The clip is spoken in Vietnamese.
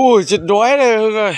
ui chết đói đây Hưng ơi.